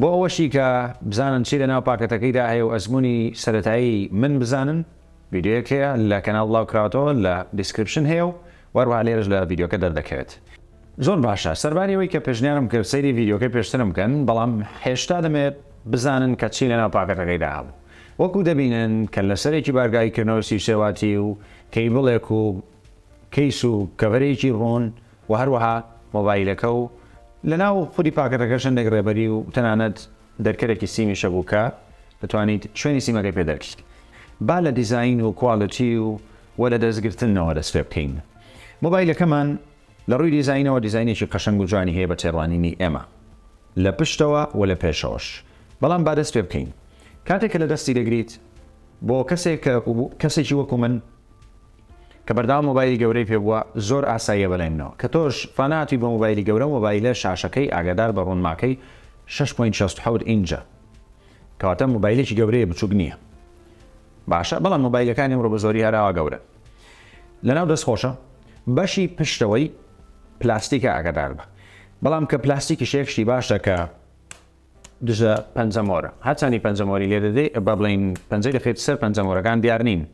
بۆ ئەوەشی کە بزانن چی لەناو پاکەتەکەیدا هەیە و ئەزموونی سەرەتایی من بزانن ڤیدیۆیەک هەیە لە کەناڵ بڵاوکراوەتەوە لە دیسکریپشن هەیە و وەروەها لێرەش لە ڤیدیۆکە دەردەکەوێت. زۆر باشە سەرباری ئەوەی کە پێشنیارم کرد سەیری ڤیدیۆکەی پێشترم بکەن بەڵام هێشتا دەمەوێت بزانن کە چی لەناو پاکەتەکەیدا هەبوو وەکو دەبینن کە لەسەرێکی بارگای کردنەوە سی و سێ واتی و کەیبڵێک و کەیس و کەڤەرێکی ڕوون و هەروەها مۆبایلەکە و لە ناو خودی پاکەتەکەش هەندێک ڕێبەری و تەنانەت دەرکەرێکی سیمیش هەبوو کە دەتوانیت شوێنی سیمەکەی پێ دەرکیت. با لە دیزاین و کوالیتی و وە لە دەستگرتنەوە دەست پێ بکەین. مۆبایلەکەمان لە ڕووی دیزاینەوە دیزاینێکی قەشەنگ و جوانی هەیە بە تێڕوانینی ئێمە لە پشتەوە و لە پێشەوەش بەڵام با دەست پێ بکەین کاتێک کە لە دەستی دەگریت بۆ کەسێک کە کەسێکی وەکو من کە بەردەوام مۆبایلی گەورەی پێ بووە زۆر ئاساییە بەلای منەوە کە تۆش فاناتی بۆ مۆبایلی گەورە و مۆبایلە شاشەکەی ئاگادار بە ڕونماکەی شەش پۆینت شەست و حەوت ئینجە کەواتە مۆبایلێکی گەورەیە بچوک نییە باشە بەڵام مۆبایلەکانی ئەمڕۆ بە زۆری هەراوا گەورە لەناو دەست خۆشە بەشی پشتەوەی پلاستیکە ئاگادار بە بەڵام کە پلاستیکی شێکشتی باشە کە دژە پەنجەمۆرە هەرچانی پەنجەمۆری لێ دەدەی بە بڵین پەنجەی دەخێت سەر پەنجەمۆرەکان دیار نین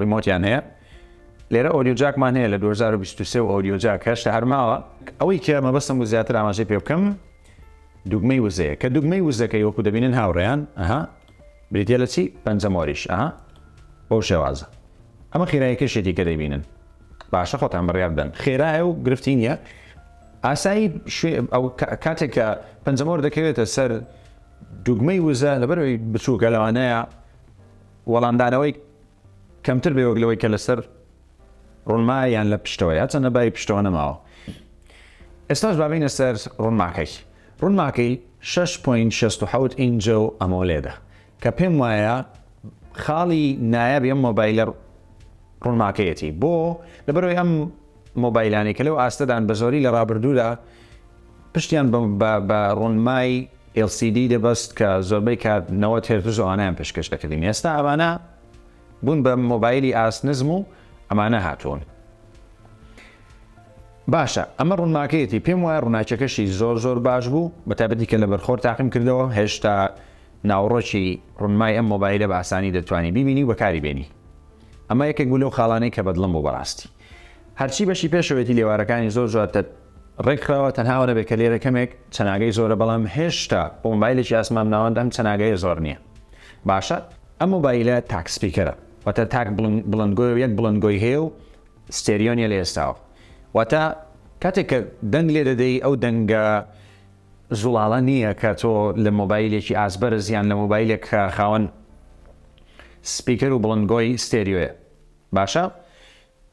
ڕیمۆتیان هەیە لێرە ئۆدیۆ جاکمان هەیە لە 2023 و ئۆدیۆ جاک هەشتا هەر ماوە ئەوەی کە مەبەستم بوو زیاتر ئاماژەی پێ بکەم دوگمەی وزەیە کە دوگمەی وزەکەی وەکو دەبینن هاوڕێیان ئەها بریتە لە چی پەنجەم وەریش ئەها بەو شێوازە ئەمە خێرایەکە شێتی کە دەبینن باشە خۆتان بڕیا بدەن خێرایە و گرفتی نییە ئاسایی ئەو کاتێک کە پەنجەمۆر دەکەوێتە سەر دوگمەی وزە لەبەرەوەی بچووکە لەوانەیە وەڵامدانەوەی کەمتر بێ وەک لەوەی کە لەسەر ڕونما یان لە پشتەوەی هەرچەندە بای پشتەوە نەماوە ئێستاش بابینە سەر ڕونماکەی ڕونماکەی 6.67 ئینجە و ئەمۆلێدە کە پێم وایە خاڵی نایابی ئەم مۆبایلە ڕونماکەیەتی بۆ لەبەرەوەی ئەم مۆبایلانی کە لەو ئاستەدان بە زۆری لە ڕابردوودا پشتیان بە ڕونمای LCD دەبەست کە زۆربەی کات نەوەد هێرتز و ئەوانەیان پێشکەش دەکردین ئێستا ئەمانە بوون بە مۆبایلی ئاست نزم و ئەمانە هاتوون باشە ئەمە ڕونماکەیەتی پێم وایە ڕوناکیەکەشی زۆر زۆر باش بوو بە تابەتی کە لە بەرخۆر تاقیم کردەوە هێشتا ناوڕۆکی ڕونمای ئەم مۆبایلە بە ئاسانی دەتوانانی ببینی و بەکاری بێنی ئەمە یەکێک بوو لەو خاڵانەی کە بەدڵم بوو بەڕاستی هەرچی بەشی پێشەوەێتی لێوارەکانی زۆر جواتە ڕێکخراوە تەنها ئەوە نەبێت کە لێرە کەمێک چەناگەی زۆرە بەڵام هێشتا بۆ مۆبایلێکی ئاسمان ناوەند ئەم چەناگەیە زۆر نییە باشە ئەم مۆبایلە تاک سپیکەرە واتە تاک بڵندگۆی و یەک بڵندگۆی هەیە و ستێریۆنیە لە ئێستاوە واتە کاتێک کە دەنگ لێ دەدەی ئەو دەنگە زوڵاڵە نییە کە تۆ لە مۆبایلێکی ئاسبەرە زیان لە مۆبایلێک کە خاوەن سپیکەر و بڵندگۆی ستێریۆیە باشە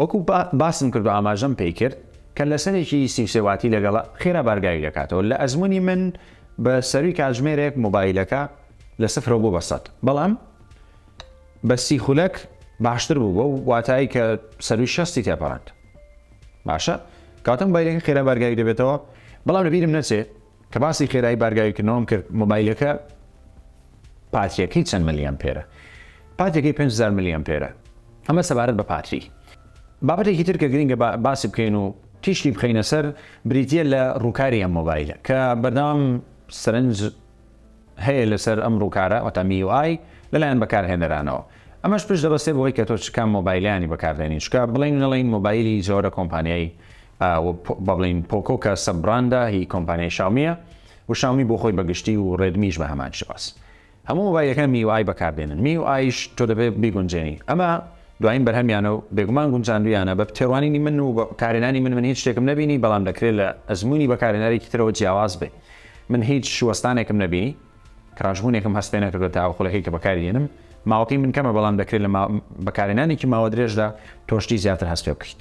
وەکو باسم کردو ئاماژەم پێی کرد کە لە سەرێکی سی و سێ واتی لەگەڵە خێرا بارگاوی دەکاتەوە لە ئەزمونی من بە سەروی کاتژمێرێک مۆبایلەکە لە سفرەوە بۆ بە سەد بەڵام بە سی خولەک باشتر بوو بەو واتایی کە سەروی شەستی تێپەڕاند باشە کاتم بایلەکە خێرا بارگاوی دەبێتەوە بەڵام لەبیرم نەچێ کە باسی خێرایی بارگاویکردنەوەم کرد مۆبایلەکە پاتریەکەی چەند ملی ئەمپێرە پاتریەکەی 500 ملی ئەمپێرە ئەمە سەبارەت بە پاتری بابەتێکی تر کە گرنگە باسی بکەین و تیشکی بخینە سەر بریتە لە ڕووکاری ئەم مۆبایلە کە بەردەوام سەرنج هەیە لەسەر ئەم ڕووکارە واتە MIUI لەلایەن بەکارهێنەرانەوە ئەمەش پشت دەبەستێت بەوەی کە تۆ چ کام مۆبایلیانی بەکاردێنی چونکە بڵێین نەڵێین مۆبایلی زۆرە کۆمپانیای با بڵێین پۆکۆ کە سەب بڕاندە هی کۆمپانیای شاومیە و شاومی بۆ خۆی بە گشتی و ڕێدمیش بە هەمان شێواز هەموو مۆبایلەکان MIUI بەکاردێنن MIUI ش تۆ دەبێت بیگونجێنی ئەمە دوایین بەرهەمیانە و بێگومان گونجاندوویانە بە تێڕوانینی من و بە بەکارهێنانی من من هیچ شتێکم نەبینی بەڵام دەکرێت لە ئەزموونی بەکارهێنەرێکی ترەوە جیاواز بێت. من هیچ شوەستانێکم نەبینی، کڕاشبوونێکم هەست پێنەکردووە تا ئەو خولەکەی کە بەکاری دێنم، ماوەکەی من کەمە بەڵام دەکرێت لە بەکارهێنانێکی ماوەدرێژدا تۆ شتی زیاتر هەست پێ بکەیت.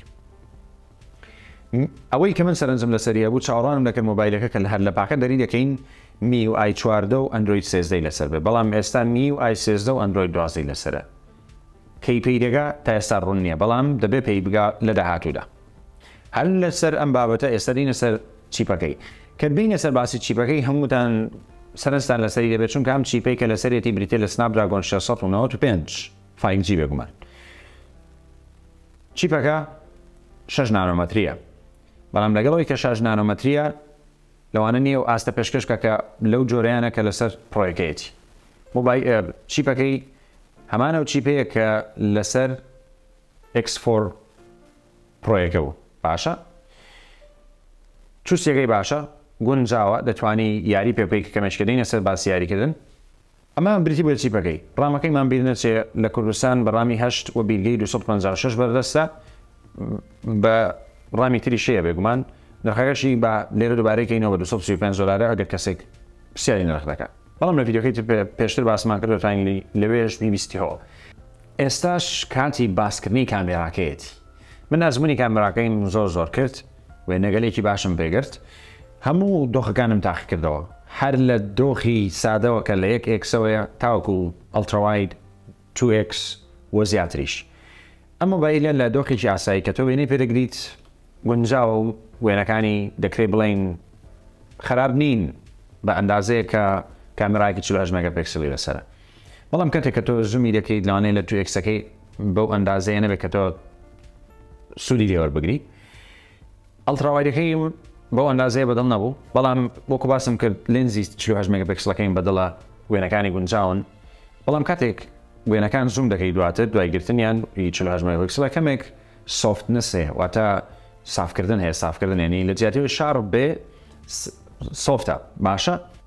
ئەوەی کە من سەرنجم لەسەری هەبوو چاوەڕوانم دەکرد مۆبایلەکە کە هەر لە پاکەت دەری دەکەین میو ئای چواردە و ئەندرۆید سێزدەی لەسەر بێت بەڵام ئێستا میو ئای سێزدە و ئەندرۆید دوازدەی لەسەرە. کەی پێی دەگا تا ئێستا ڕوون نییە، بەڵام دەبێت پێی بگا لە داهاتوودا. هەر لەسەر ئەم بابەتە ئێستا دێینە سەر چیپەکەی. کە بێینە سەر باسی چیپەکەی هەمووتان سەرنجتان لەسەری دەبێت، چونکە ئەم چیپەی کە لەسەرێتی بریتییە لە سناپدراگۆن شەش سەد و نەوەد و پێنج فایڤ جی بێگومان. چیپەکە شەش نانۆمەترییە، بەڵام لەگەڵ ئەوەی کە شەش نانۆمەترییە، لەوانە نیە و ئاستە پێشکەش کە کە لەو جۆرەیانە کە لەسەر پڕۆیەکەیەتی مۆبای ئێل چیپەکەی هەمان ئەو چیپەیە کە لەسەر ئێکس فۆر پڕۆیەکە بوو باشە چوسیەکەی باشە گونجاوە دەتوانی یاری پێ بکەی کە کەمێشکە دێنە سەر باسی یاریکردن ئەمە بریتی بوو لە تیپەکەی. ڕامەکەیمان بیر نەچێ لە کوردستان بە ڕامی هەشت و بیرگەی دوو سەد و پەنجا و شەش بەردەستە، بە ڕامی تریش هەیە بێگومان، نرخەکەشی با لێرە دووبارەی کەینەوە بە دوو سەد و سی و پێنج دۆلارە ئەگەر کەسێک پرسیاری نرخ دەکات. بەڵام لە ڤیدیۆکەی تر پێشتر باسمان کردوە تاینلی لەوێش بیبیستیەوە. ئێستاش کاتی باسکردنی کامێراکەیەتی. من ئەزموونی کامێراکەیم زۆر زۆر کرد. وێنەگەلێکی باشم پێگرت هەموو دۆخەکانم تاقیکردەوە هەر لە دۆخی سادەوە کە لە یەک ئێکسەوەیە تاوەکو ئەلتراواید 2X و زیاتریش ئەم مۆبایلە لە دۆخێکی ئاسایی کە تۆ وێنەی پێدەگریت گونجاوە و وێنەکانی دەکرێ بڵین خراپ نین بە ئەندازەیە کە کامێراکی 48 مەگە پێکسلی لەسرە بەڵام کاتێک کە تۆ زومی دەکەیت لەوانەیە لە تو ئێکسەکەی بەو ئەندازەیە نەبێت کە تۆ سوودی لێوەربگری ئەڵتراوایدەکەیم بەو ئەندازەیە بەدڵ نەبوو بەڵام وەکو باسم کرد لێنزی 48 مێگەپێکسڵەکەیم بەدڵە وێنەکانی گونجاون بەڵام کاتێک وێنەکان زووم دەکەی دواتر دوای گرتنیان 48 مێگەپێکسڵە کەمێک سۆفت نسێ واتە سافکردن هەیە سافکردن ینی لە جیاتیەوەی شار بێ سۆفتە باشە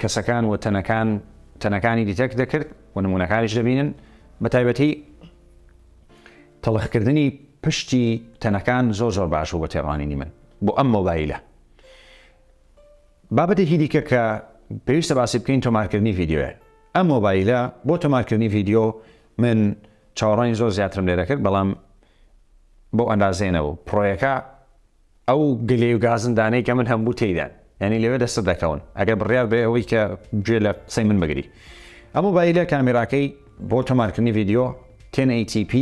کەسەکان و تەنەکان تەنەکانی دیتەکت دەکرد و نموونەکانیش دەبینن بە تایبەتی تەڵخکردنی پشتی تەنەکان زۆر زۆر باش بوو بە تێڕوانینی من بۆ ئەم مۆبایلە بابەتێکی دیکە کە پێویستە باسی بکەین تۆمارکردنی ڤیددیوێ ئەم مۆبایلە بۆ تۆمارکردنی ڤیددیو من چاوەڕانی زۆر زیاترم لێ دەکرد بەڵام بۆ ئەندازێنە و پرۆیەکە ئەو گلەی و گازندانەی کە من هەمبوو تێیدان یعنی لەوێ دەستت دەکەون ئەگەر بڕیار بێ ئەوەی کە گوێ لە قسەی من بگری ئەمە بایی لە کامیراکەی بۆ تۆمارکردنی ڤیددیو 1080p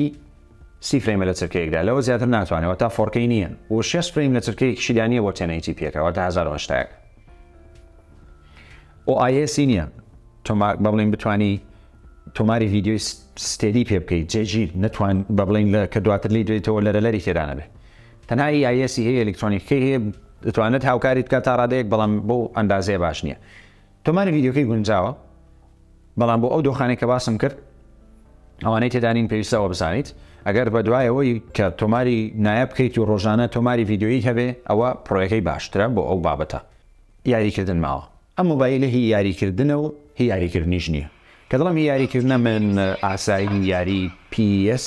سی فرەیمە لە چرکەیەکدا لەوە زیاتر ناتوانێەوە تا فۆرکەی نییە و شێست فرەیم لە چرکەیەکی شیدانیە بۆ 1080پەکەەوە تا 1970 OIS نییە تۆمار بە بڵێن بتانی تۆماری ڤیددیوی ستێدی پێ بکەیت جێگیر نەتوان بە بڵین لە کە دواتر لی دوێتەوە لەرەلەری تێدانەبێ تەنها ای ئای ئێسی هەیە ئەلیکترۆنیکەکەی هەیە دەتوانێت هاوکاریت بکات تا ڕادەیەک بەڵام بەو ئەندازەیە باش نییە تۆماری ڤیدیۆکەی گونجاوە بەڵام بۆ ئەو دۆخانەی کە باسم کرد ئەوانەی تێدانین پێویستە ئەوە بزانیت ئەگەر بە دوایەوەی کە تۆماری نایە بکەیت و ڕۆژانە تۆماری ڤیددیویی هەبێ ئەوە پڕۆەکەی باشترە بۆ ئەو بابەتە یاریکردن ماوە ئەم مۆبایلە هی یاریکردنە و هی یاریکردنیش نییە کە دڵم هی یاریکردنە من ئاسایی یاری PS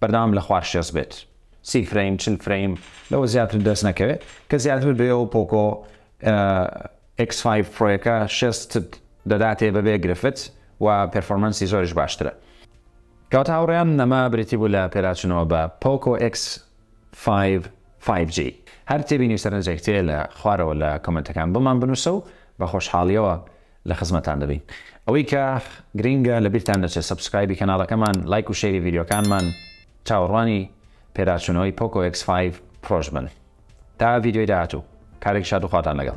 بەردەوام لە خوار شێست بێت سی فرەیم چل فرەیم لەوە زیاتر دەست نەکەوێت کە زیاتر بێەوە پۆکۆ ئێکس فایڤ پرۆیەکە شێستت دەداتێ بەبێ گرفت و پێرفۆرمەنسی زۆریش باشترە کەواتە هاوڕێیان نەما بریتی بوو لە پێراچنەوە بە پۆکۆ ئێکس 5 5G هەر تێبینی و سەرنجێک تێ لە خوارەوە لە کۆمنتەکان بۆمان بنووسە و بە خۆشحاڵیەوە لە خزمەتان دەبین. ئەوەی کە گرینگە لە بیرتان نەچێت سەبسکرایبی کەناڵەکەمان لایک و شەیری ڤیدیۆکانمان چاوەڕوانی پێداچوونەوەی پۆکۆ ئێکس فایڤ پرۆش بن تا ڤیدیۆی داهاتوو کارێکی شاد و خواتان لەگەڵ.